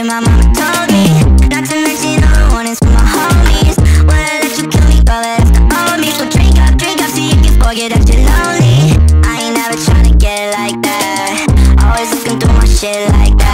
shit my mama told me. Not to mention all the warnings from my homies. Wanna let you kill me, girl, that's the old me. So drink up, drink up so you can forget that you're lonely. I ain't never tryna get like that. Always looking through my shit like that.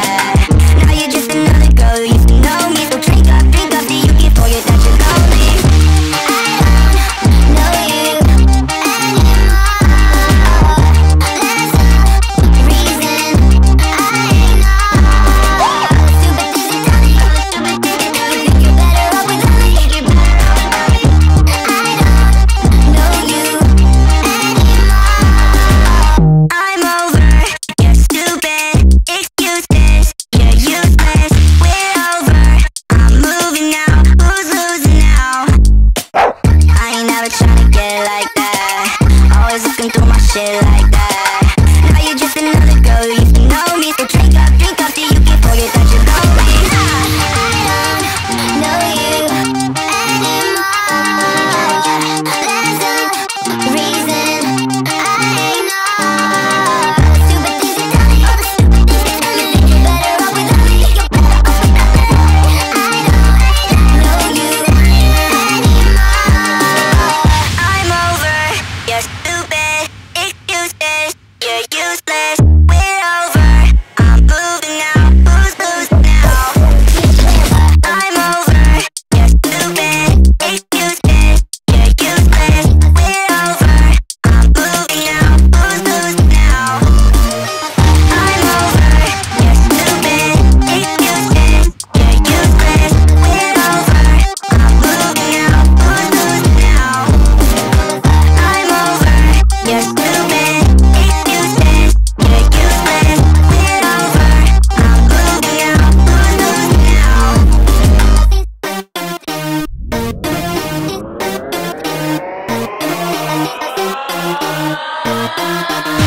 Música